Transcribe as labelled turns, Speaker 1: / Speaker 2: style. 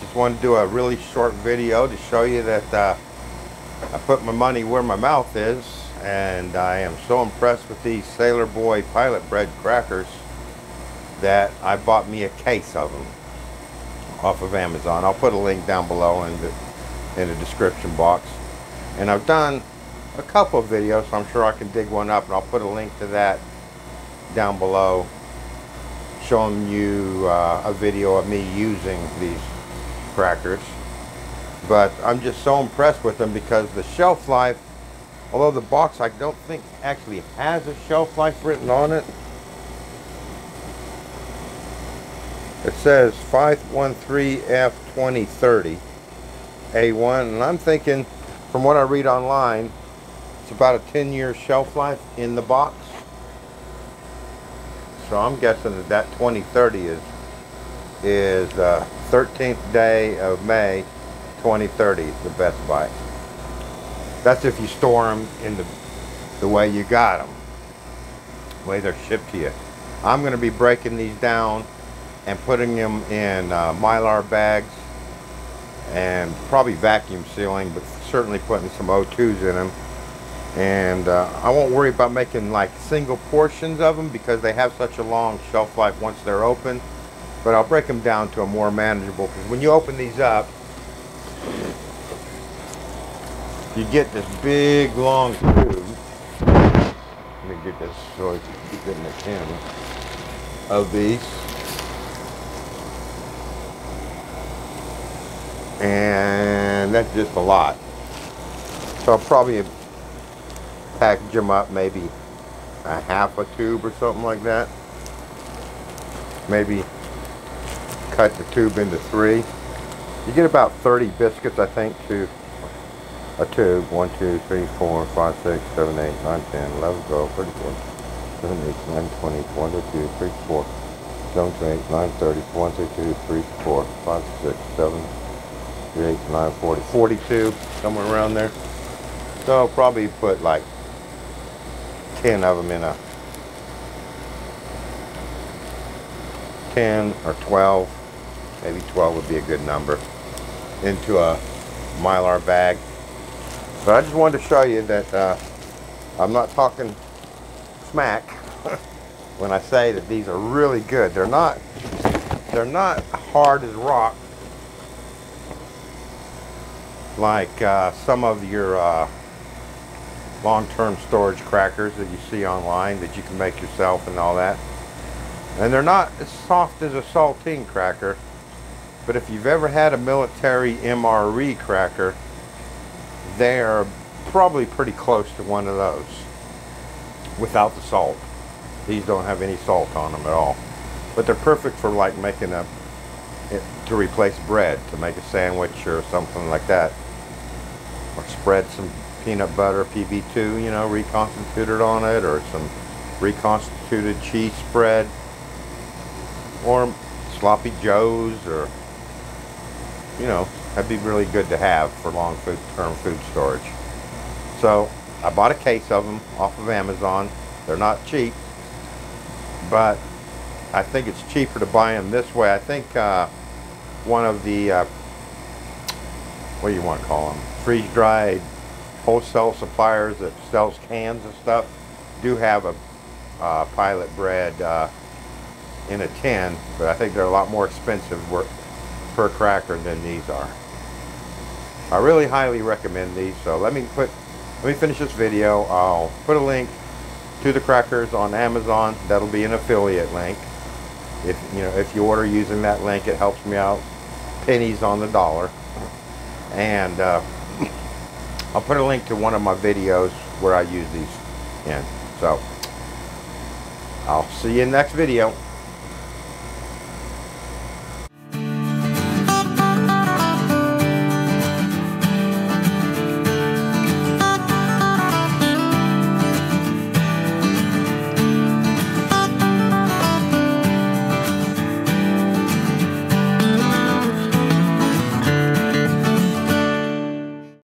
Speaker 1: just wanted to do a really short video to show you that uh, I put my money where my mouth is and I am so impressed with these Sailor Boy Pilot Bread crackers that I bought me a case of them off of Amazon. I'll put a link down below in the, in the description box. And I've done a couple of videos, so I'm sure I can dig one up and I'll put a link to that down below showing you uh, a video of me using these crackers. But I'm just so impressed with them because the shelf life, although the box I don't think actually has a shelf life written on it, it says 513F2030 A1 and I'm thinking from what I read online it's about a 10 year shelf life in the box so I'm guessing that that 2030 is is uh, 13th day of May 2030 is the Best By. That's if you store them in the the way you got them the way they're shipped to you. I'm going to be breaking these down and putting them in uh, mylar bags and probably vacuum sealing but certainly putting some O2s in them and uh, I won't worry about making like single portions of them because they have such a long shelf life once they're open. But I'll break them down to a more manageable because when you open these up you get this big long tube let me get this so I can in the tin of these. And that's just a lot. So I'll probably package them up maybe a half a tube or something like that. Maybe cut the tube into three. You get about 30 biscuits, I think, to a tube. 1, 2, 3, 4, 5, 6, 7, 8, 9, 10, 11, 12, 34, 7, 8, 9, 20, 1, 2, 3, 4, 7, 8, 9, 30, 1, 2, 3, 4, 5, 6, 7, 8, 9, 40, 42, somewhere around there. So I'll probably put like 10 of them in a 10 or 12, maybe 12 would be a good number, into a Mylar bag. But I just wanted to show you that uh, I'm not talking smack when I say that these are really good. They're not, they're not hard as rock like uh, some of your uh, long-term storage crackers that you see online that you can make yourself and all that. And they're not as soft as a saltine cracker, but if you've ever had a military MRE cracker, they're probably pretty close to one of those without the salt. These don't have any salt on them at all. But they're perfect for like making a, to replace bread, to make a sandwich or something like that or spread some peanut butter PB2, you know, reconstituted on it, or some reconstituted cheese spread, or sloppy joes, or, you know, that'd be really good to have for long food term food storage. So I bought a case of them off of Amazon. They're not cheap, but I think it's cheaper to buy them this way. I think uh, one of the, uh, what do you want to call them? freeze-dried wholesale suppliers that sells cans and stuff do have a uh, pilot bread uh, in a tin, but I think they're a lot more expensive per cracker than these are. I really highly recommend these, so let me put, let me finish this video. I'll put a link to the crackers on Amazon. That'll be an affiliate link. If you know, if you order using that link, it helps me out pennies on the dollar. And uh, I'll put a link to one of my videos where I use these in. So, I'll see you in the next video.